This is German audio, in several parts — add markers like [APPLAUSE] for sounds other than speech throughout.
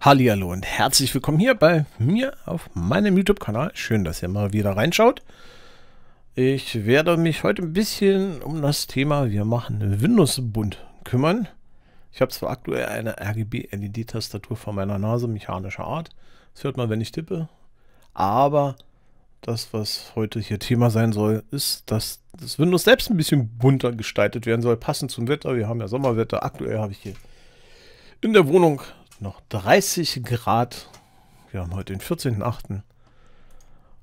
Hallihallo und herzlich willkommen hier bei mir auf meinem YouTube-Kanal. Schön, dass ihr mal wieder reinschaut. Ich werde mich heute ein bisschen um das Thema Wir machen Windows-Bund kümmern. Ich habe zwar aktuell eine RGB-LED-Tastatur vor meiner Nase mechanischer Art. Das hört man, wenn ich tippe. Aber das, was heute hier Thema sein soll, ist, dass das Windows selbst ein bisschen bunter gestaltet werden soll, passend zum Wetter. Wir haben ja Sommerwetter. Aktuell habe ich hier in der Wohnung noch 30 Grad. Wir haben heute den 14.8.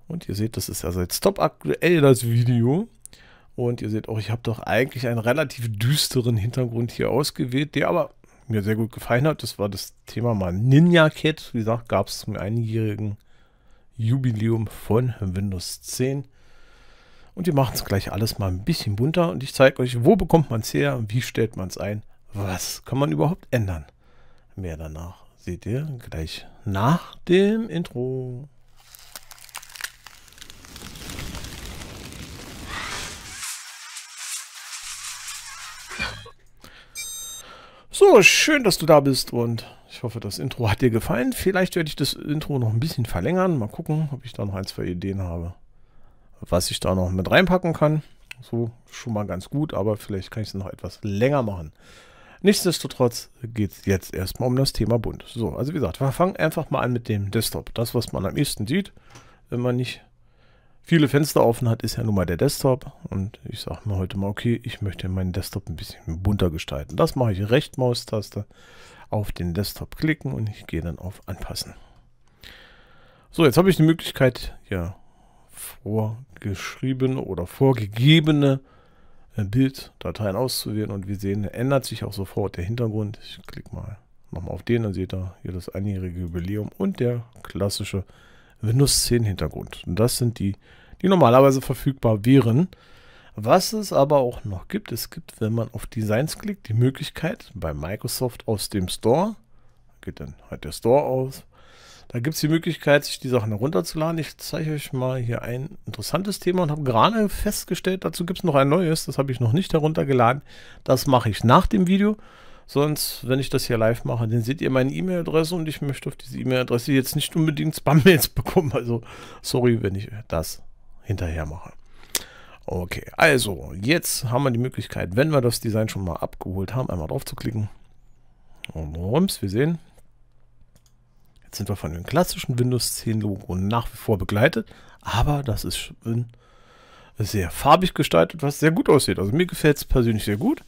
Und ihr seht, das ist also jetzt top aktuell das Video. Und ihr seht auch, ich habe doch eigentlich einen relativ düsteren Hintergrund hier ausgewählt, der aber mir sehr gut gefallen hat. Das war das Thema mal Ninja Cat. Wie gesagt, gab es zum einjährigen Jubiläum von Windows 10. Und wir machen es gleich alles mal ein bisschen bunter und ich zeige euch, wo bekommt man es her, wie stellt man es ein, was kann man überhaupt ändern. Mehr danach seht ihr gleich nach dem Intro. So, schön, dass du da bist und ich hoffe, das Intro hat dir gefallen. Vielleicht werde ich das Intro noch ein bisschen verlängern. Mal gucken, ob ich da noch ein, zwei Ideen habe, was ich da noch mit reinpacken kann. So, schon mal ganz gut, aber vielleicht kann ich es noch etwas länger machen. Nichtsdestotrotz geht es jetzt erstmal um das Thema Bund. So, also wie gesagt, wir fangen einfach mal an mit dem Desktop. Das, was man am ehesten sieht, wenn man nicht viele Fenster offen hat, ist ja nun mal der Desktop. Und ich sage mir heute mal, okay, ich möchte meinen Desktop ein bisschen bunter gestalten. Das mache ich Rechtmaustaste auf den Desktop klicken und ich gehe dann auf Anpassen. So, jetzt habe ich die Möglichkeit, ja, vorgeschriebene oder vorgegebene Bilddateien auszuwählen und wir sehen, ändert sich auch sofort der Hintergrund. Ich klicke mal nochmal auf den, dann seht ihr hier das einjährige Jubiläum und der klassische Windows 10 Hintergrund. Und das sind die, die normalerweise verfügbar wären. Was es aber auch noch gibt, es gibt, wenn man auf Designs klickt, die Möglichkeit bei Microsoft aus dem Store, geht dann halt der Store aus, da gibt es die Möglichkeit, sich die Sachen herunterzuladen. Ich zeige euch mal hier ein interessantes Thema und habe gerade festgestellt, dazu gibt es noch ein neues. Das habe ich noch nicht heruntergeladen. Das mache ich nach dem Video. Sonst, wenn ich das hier live mache, dann seht ihr meine E-Mail-Adresse und ich möchte auf diese E-Mail-Adresse jetzt nicht unbedingt Spam-Mails [LAUGHS] bekommen. Also, sorry, wenn ich das hinterher mache. Okay, also, jetzt haben wir die Möglichkeit, wenn wir das Design schon mal abgeholt haben, einmal drauf zu klicken. Und rums, wir sehen, sind wir von dem klassischen Windows 10 Logo nach wie vor begleitet, aber das ist schön sehr farbig gestaltet, was sehr gut aussieht. Also mir gefällt es persönlich sehr gut.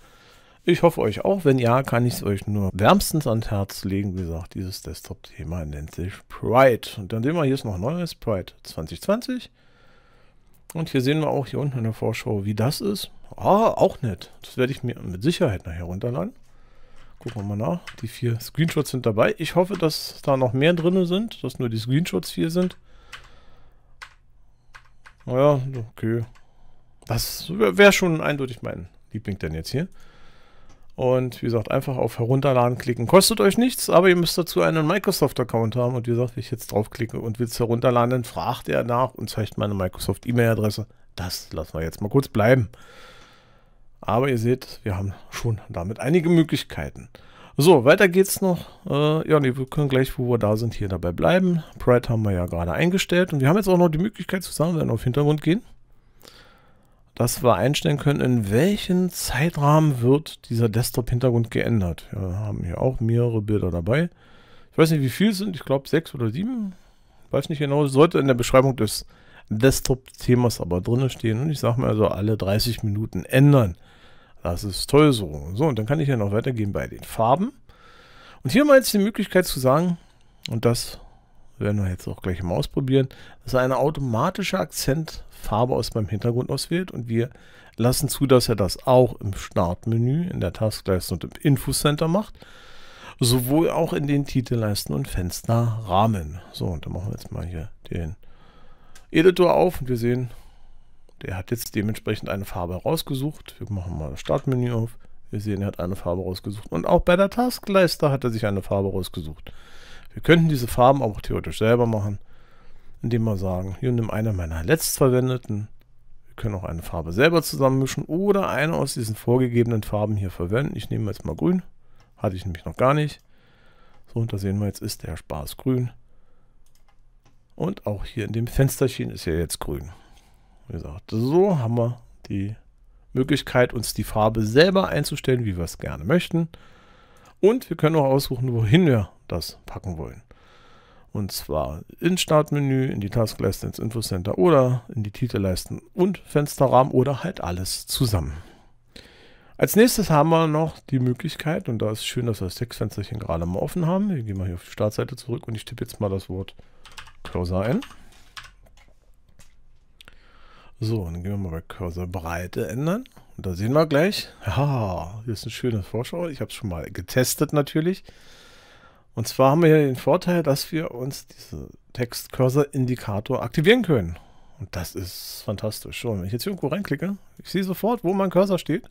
Ich hoffe euch auch. Wenn ja, kann ich es euch nur wärmstens ans Herz legen. Wie gesagt, dieses Desktop-Thema nennt sich Pride. Und dann sehen wir, hier ist noch neues Pride 2020. Und hier sehen wir auch hier unten in der Vorschau, wie das ist. Ah, auch nett. Das werde ich mir mit Sicherheit nachher runterladen. Gucken wir mal nach. Die vier Screenshots sind dabei. Ich hoffe, dass da noch mehr drin sind, dass nur die Screenshots vier sind. Naja, okay. Das wäre schon eindeutig mein Liebling denn jetzt hier. Und wie gesagt, einfach auf Herunterladen klicken. Kostet euch nichts, aber ihr müsst dazu einen Microsoft-Account haben. Und wie gesagt, wenn ich jetzt draufklicke und will es herunterladen, dann fragt er nach und zeigt meine Microsoft-E-Mail-Adresse. Das lassen wir jetzt mal kurz bleiben. Aber ihr seht, wir haben schon damit einige Möglichkeiten. So, weiter geht's noch. Äh, ja, nee, wir können gleich, wo wir da sind, hier dabei bleiben. Pride haben wir ja gerade eingestellt. Und wir haben jetzt auch noch die Möglichkeit zu sagen, wenn wir auf Hintergrund gehen, dass wir einstellen können, in welchen Zeitrahmen wird dieser Desktop-Hintergrund geändert. Wir haben hier auch mehrere Bilder dabei. Ich weiß nicht, wie viel es sind. Ich glaube, sechs oder sieben. Weiß nicht genau. Sollte in der Beschreibung des Desktop-Themas aber drin stehen. Und ich sage mal also alle 30 Minuten ändern. Das ist toll so. So, und dann kann ich ja noch weitergehen bei den Farben. Und hier haben wir jetzt die Möglichkeit zu sagen, und das werden wir jetzt auch gleich mal ausprobieren, dass er eine automatische Akzentfarbe aus meinem Hintergrund auswählt und wir lassen zu, dass er das auch im Startmenü, in der Taskleiste und im Infocenter macht, sowohl auch in den Titelleisten und Fensterrahmen. So, und dann machen wir jetzt mal hier den Editor auf und wir sehen, der hat jetzt dementsprechend eine Farbe rausgesucht. Wir machen mal das Startmenü auf. Wir sehen, er hat eine Farbe rausgesucht. Und auch bei der Taskleiste hat er sich eine Farbe rausgesucht. Wir könnten diese Farben auch theoretisch selber machen, indem wir sagen, hier nimm eine meiner letztverwendeten. Wir können auch eine Farbe selber zusammenmischen oder eine aus diesen vorgegebenen Farben hier verwenden. Ich nehme jetzt mal grün. Hatte ich nämlich noch gar nicht. So, und da sehen wir, jetzt ist der Spaß grün. Und auch hier in dem Fensterchen ist er jetzt grün. Wie gesagt, so haben wir die Möglichkeit, uns die Farbe selber einzustellen, wie wir es gerne möchten. Und wir können auch aussuchen, wohin wir das packen wollen. Und zwar ins Startmenü, in die Taskleiste, ins Infocenter oder in die Titelleisten und Fensterrahmen oder halt alles zusammen. Als nächstes haben wir noch die Möglichkeit, und da ist schön, dass wir das Textfensterchen gerade mal offen haben. Wir gehen mal hier auf die Startseite zurück und ich tippe jetzt mal das Wort Cursor ein. So, dann gehen wir mal bei Cursor Breite ändern. Und da sehen wir gleich, ja, hier ist eine schöne Vorschau. Ich habe es schon mal getestet natürlich. Und zwar haben wir hier den Vorteil, dass wir uns diese Text-Cursor-Indikator aktivieren können. Und das ist fantastisch. So, wenn ich jetzt irgendwo reinklicke, ich sehe sofort, wo mein Cursor steht,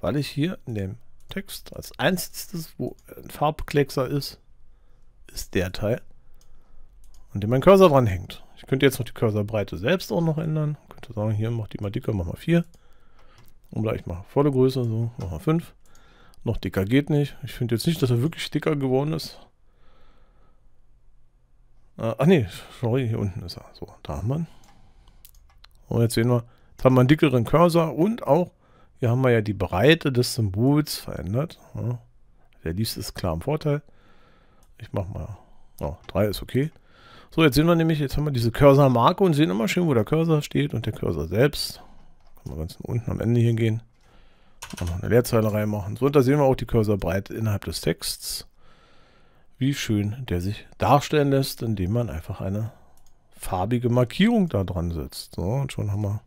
weil ich hier in dem Text als einziges, wo ein Farbkleckser ist, ist der Teil, an dem mein Cursor dran hängt. Ich könnte jetzt noch die Cursorbreite selbst auch noch ändern. Könnte sagen, hier mach die mal dicker, mach mal 4. Oder ich mache volle Größe, so, mach mal 5. Noch dicker geht nicht. Ich finde jetzt nicht, dass er wirklich dicker geworden ist. Äh, ach nee, sorry, hier unten ist er. So, da haben wir ihn. Und jetzt sehen wir, jetzt haben wir einen dickeren Cursor und auch, hier haben wir ja die Breite des Symbols verändert. Ja, der liest ist klar im Vorteil. Ich mache mal, oh, 3 ist okay. So, jetzt sehen wir nämlich, jetzt haben wir diese Cursor-Marke und sehen immer schön, wo der Cursor steht und der Cursor selbst. Können wir ganz unten am Ende hier gehen. Noch eine Leerzeile reinmachen. So, und da sehen wir auch die Cursorbreite innerhalb des Texts. Wie schön der sich darstellen lässt, indem man einfach eine farbige Markierung da dran setzt. So, und schon haben wir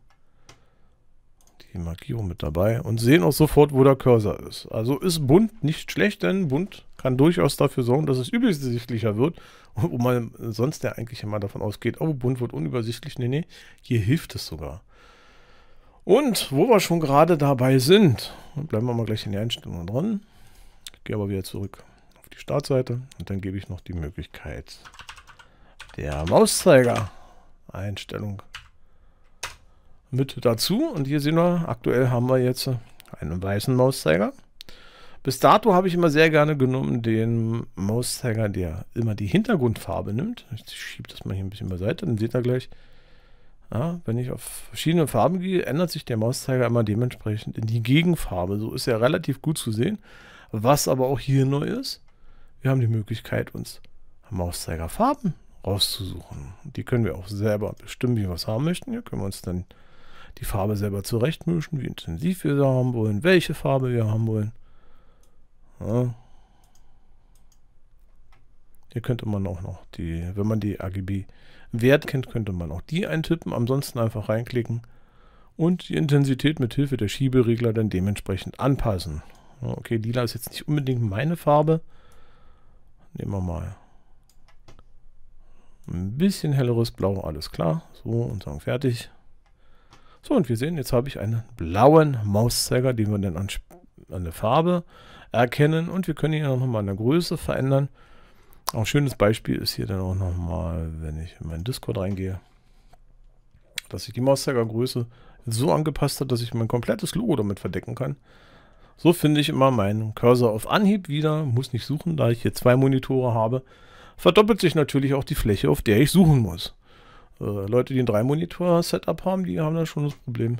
die Markierung mit dabei und sehen auch sofort, wo der Cursor ist. Also ist bunt nicht schlecht, denn bunt kann durchaus dafür sorgen, dass es übersichtlicher wird, wo man sonst ja eigentlich immer davon ausgeht, oh, bunt wird unübersichtlich. Nee, nee, hier hilft es sogar. Und wo wir schon gerade dabei sind, bleiben wir mal gleich in die Einstellungen dran. Ich gehe aber wieder zurück auf die Startseite und dann gebe ich noch die Möglichkeit der Mauszeiger Einstellung mit dazu. Und hier sehen wir, aktuell haben wir jetzt einen weißen Mauszeiger. Bis dato habe ich immer sehr gerne genommen den Mauszeiger, der immer die Hintergrundfarbe nimmt. Ich schiebe das mal hier ein bisschen beiseite, dann seht ihr gleich, ja, wenn ich auf verschiedene Farben gehe, ändert sich der Mauszeiger immer dementsprechend in die Gegenfarbe. So ist er relativ gut zu sehen. Was aber auch hier neu ist, wir haben die Möglichkeit, uns Mauszeigerfarben rauszusuchen. Die können wir auch selber bestimmen, wie wir es haben möchten. Hier können wir uns dann die Farbe selber zurechtmischen, wie intensiv wir sie haben wollen, welche Farbe wir haben wollen. Ja. Hier könnte man auch noch die, wenn man die AGB Wert kennt, könnte man auch die eintippen. Ansonsten einfach reinklicken und die Intensität mit Hilfe der Schieberegler dann dementsprechend anpassen. Okay, lila ist jetzt nicht unbedingt meine Farbe. Nehmen wir mal ein bisschen helleres Blau, alles klar. So, und sagen fertig. So, und wir sehen, jetzt habe ich einen blauen Mauszeiger, den wir dann an, an der Farbe erkennen. Und wir können ihn auch nochmal an der Größe verändern. Auch ein schönes Beispiel ist hier dann auch nochmal, wenn ich in meinen Discord reingehe, dass ich die Mauszeigergröße so angepasst habe, dass ich mein komplettes Logo damit verdecken kann. So finde ich immer meinen Cursor auf Anhieb wieder, muss nicht suchen, da ich hier zwei Monitore habe. Verdoppelt sich natürlich auch die Fläche, auf der ich suchen muss. Äh, Leute, die ein 3-Monitor-Setup haben, die haben dann schon das Problem,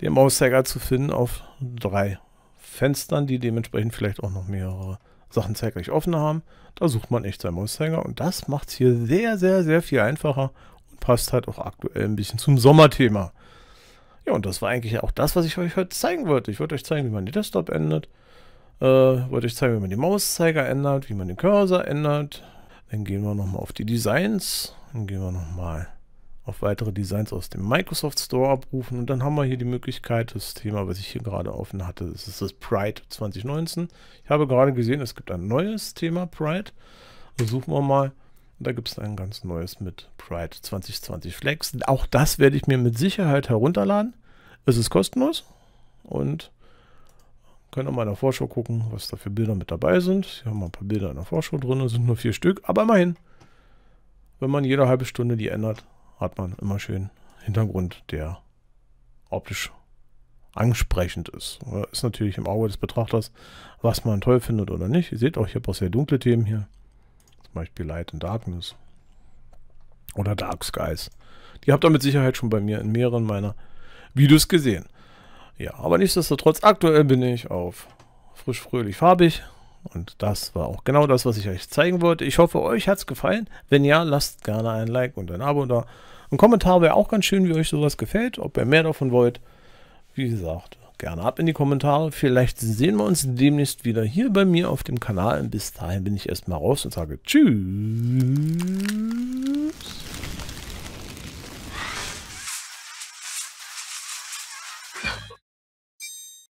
den Mauszeiger zu finden auf drei Fenstern, die dementsprechend vielleicht auch noch mehrere Sachen zeitgleich offen haben. Da sucht man echt seinen Mauszeiger und das macht es hier sehr, sehr, sehr viel einfacher und passt halt auch aktuell ein bisschen zum Sommerthema. Ja, und das war eigentlich auch das, was ich euch heute zeigen wollte. Ich wollte euch zeigen, wie man den Desktop ändert. Äh, wollte euch zeigen, wie man den Mauszeiger ändert, wie man den Cursor ändert. Dann gehen wir nochmal auf die Designs. Dann gehen wir nochmal auf weitere Designs aus dem Microsoft Store abrufen. Und dann haben wir hier die Möglichkeit, das Thema, was ich hier gerade offen hatte, das ist das Pride 2019. Ich habe gerade gesehen, es gibt ein neues Thema Pride. Also suchen wir mal. Und da gibt es ein ganz neues mit Pride 2020 Flex. Auch das werde ich mir mit Sicherheit herunterladen. Es ist kostenlos und können auch mal in der Vorschau gucken, was da für Bilder mit dabei sind. Hier haben wir ein paar Bilder in der Vorschau drin, es sind nur vier Stück, aber immerhin. Wenn man jede halbe Stunde die ändert, hat man immer schön Hintergrund, der optisch ansprechend ist. Ist natürlich im Auge des Betrachters, was man toll findet oder nicht. Ihr seht auch, ich habe auch sehr dunkle Themen hier. Zum Beispiel Light and Darkness. Oder Dark Skies. Die habt ihr mit Sicherheit schon bei mir in mehreren meiner Videos gesehen. Ja, aber nichtsdestotrotz, aktuell bin ich auf frisch, fröhlich, farbig. Und das war auch genau das, was ich euch zeigen wollte. Ich hoffe, euch hat es gefallen. Wenn ja, lasst gerne ein Like und ein Abo da. Ein Kommentar wäre auch ganz schön, wie euch sowas gefällt, ob ihr mehr davon wollt. Wie gesagt, gerne ab in die Kommentare. Vielleicht sehen wir uns demnächst wieder hier bei mir auf dem Kanal. Bis dahin bin ich erstmal raus und sage Tschüss.